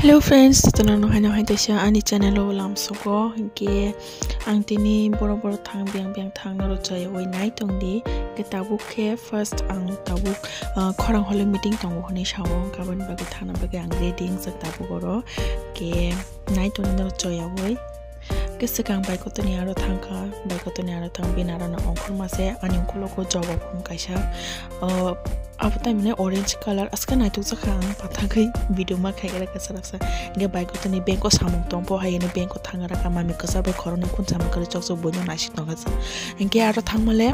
Hello friends, tono no hai no hai taisha ani channel lo lam soko ge ang tini boro boro thang biang biang thang na chai oi nai tong di ge tabu ke first ang tabuk khorang hole meeting tong hone shawo gaban ba ge thana ba ge ang reading sa tabu boro ge nai tong no chai oi Kesekang bai koto ni aro thangkha bai koto ni aro thang bin aro na ongkhor ma se ani ongkholo ko job phung kaisa আপাতত মানে orange colour আজকে নাইটুক জাখা আং পাতাগৈ video মা খাইগে রাখা সারা সা গে bike তো নি bank সামুক তং পহাই নি ব্যাংক থাঙা রাখা মামি কসা বাই খরন খুন সামুক করে চক চক বইন নাইসি তঙ্গা যা গে আরো থাংমালে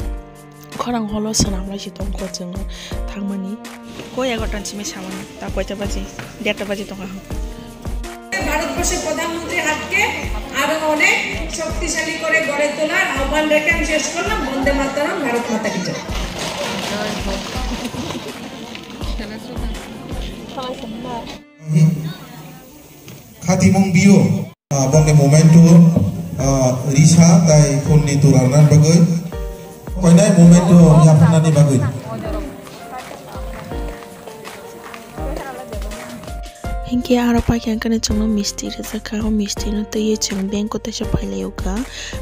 খরাং হলো সানাম লাইসি তং খ জং থাংমানি কই এগারোটা সিমে সামান তা কয়টা বাজে দেড়টা বাজে তঙ্গা ভারতবর্ষের প্রধানমন্ত্রী হাতকে আরো অনেক শক্তিশালী করে গড়ে তোলার আহ্বান রেখে আমি শেষ করলাম বন্দে মাতারাম ভারত মাতা কি খাতিমং বিও বন্দে মোমেন্টো রিসা কইনাই মোমেন্টো ইয়াফানানি বাগৈ hinki arapa kyang kana chungno misti resa kha misti no te ye chung bank ko te sha paile yoga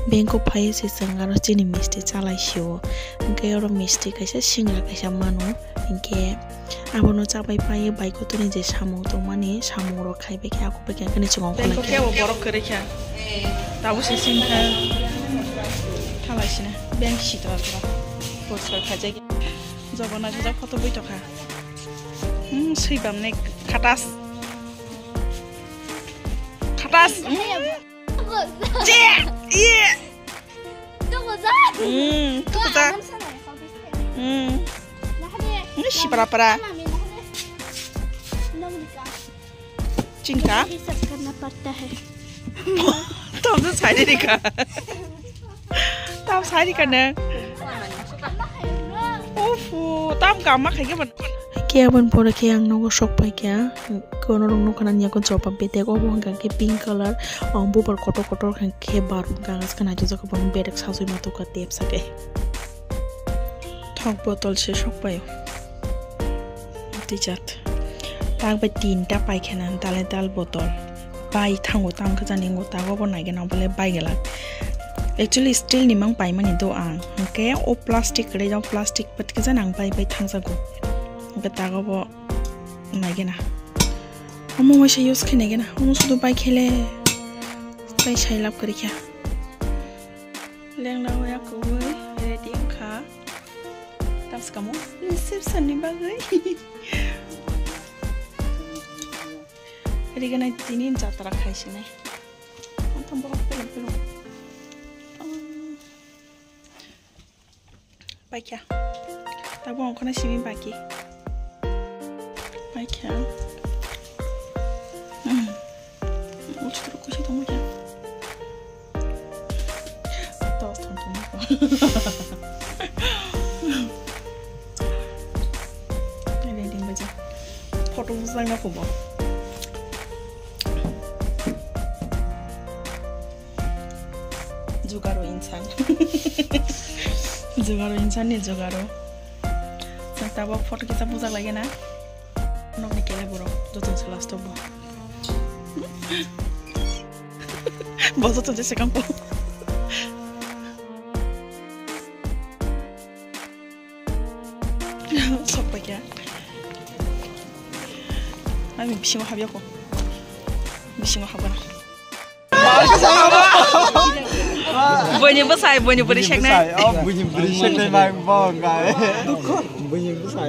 bank ko phai se sanga no chini misti chalai shio hinki oro misti kaisa singra kaisa mano hinki abono chapai paye bike ko tuni je samu to mane samu ro khaibe ki akupa kyang kana chungno khona ke ko borok kore kya tabu se singha thalai shina bank shitra tra poster খাজে জগন্নাথ কত বই টকা হুম সেই বামনে খাটাস पास शिपरापरा चिंका सब करना पड़ता है तो हमने तो सारी निका तो हम सारी करना ओफो तो हम kaya pore ke ang nogo sok pai kya kono rong nong kanan yako jopa bete ko bong kang ke pink color ang par koto koto kang ke bar kang as kana jozo ko bong bedek sasu mato ka tep sake thok botol se sok pai tichat tang ba tin ta pai kanan tale tal botol bai thango tam ka jani ngo ta go bon nai kana bole bai gela actually still nimang pai mani do ang ke o plastic re jong plastic pat ka janang bai bai thang sa kita ko po nagi na omong mo siya yus ka nagi na omong sa Dubai kele tay siya ilap ko rikya kamu, na nih yaku woy ready yung ka tapos jatara Tak buang kena pagi. I can. Очень друг еще дома я. Осталось там дома. Лелин бади. Потом узнай на куба. জোগাড়ো ইনসান জোগাড়ো ইনসান নি জোগাড়ো তারপর photo কিতাব বোঝা লাগে না Lebron, dotąd chyba z tobą. Bo dotąd jest campo só Ay, bisi mo habi ako. Bisi mo habo na. Bunyi besar, bunyi berisik nih. Oh, bunyi berisik nih, bang bang, guys. Bunyi besar.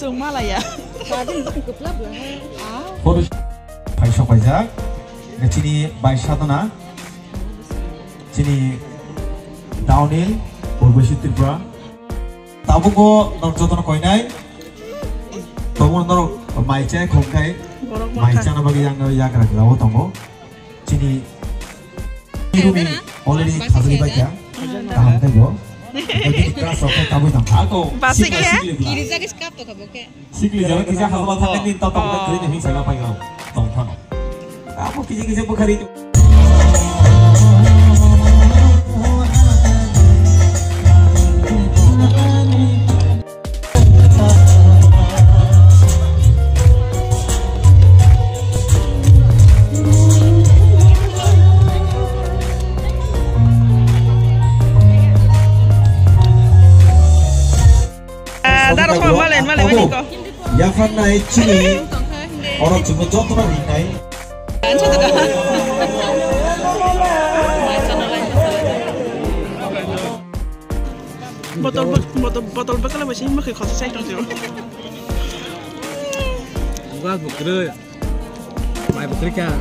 जों मालाया भाई सफायजाक चिनी bye साधना चिनी डाउनिल tabuko Tripura ताबुको koinai कयनाय तमोर नर माइचाय खंखाय माइचान बागि यांग याग राखलाव chini already रुमि ऑलरेडी खाजली बायका काम देबो Rasoko ya. Kiri saya kes kapto kamu ke. Sikli jangan kisah kalau makan oh. ini tahu tahu kita kiri nih saya ngapain kamu. Tonton. tahu. Kamu kisah kisah bukan itu. 약한 나의 춤이 얼어 죽고 쪼뚜만 있나이 안 쳐다가 botol botol botol bakal apa sih mak kau selesai dong tuh gua bukri mai bukri kan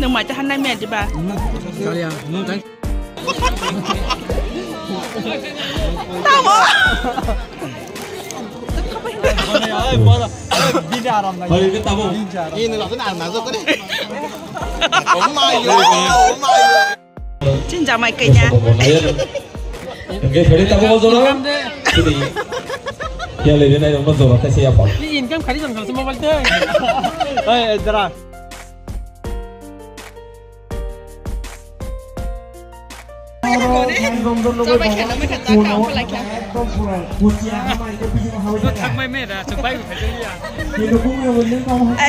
nương mày cho hắn nay mẹ đi bà sao vậy nương cái tao bỏ Ay bana. Bin aramdan. Hayır bir tamam. Yine lafın aramdan sokun. Oh my god. Oh my god. Xin chào mọi người nha. Cái phải tao bao giờ đó. Kia lấy đến đây nó bắt giờ nó tay Đi in cam khá đi dòng dòng xem bao nhiêu. Đây, ra. ไอ้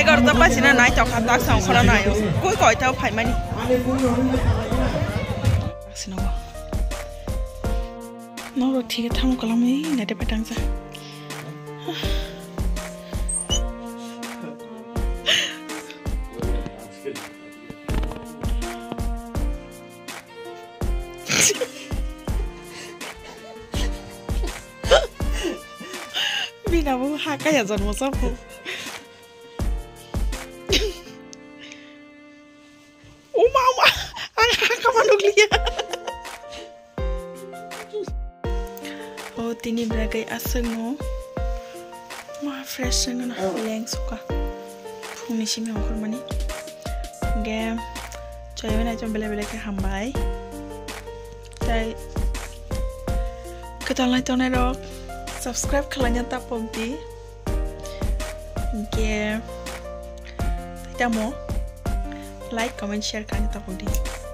ก็ต้องไปสินะนายจับขันตักสองคนละนายกุ้ยก่อยเจ้าไผ่มานี่สินะวะน้องรถที่ทำกเละไม่ไหนเดี๋ยวไปดังจะ বিনাবু হাঁকাইয়া জন্ম চাপু উমা উমা আর হাঁকা মানুক লিয়া ও তিনি ব্রাগাই আসং मा fresh ना लेंसुका फुंनि सिमाव ओंखारमानि गे जयो ना जों बेले बेलेखे हामबाय जाय गोदान लायथ'नाय र' subscribe kalau nyata oke okay. kita mau Like, comment, share kalau nyata pompi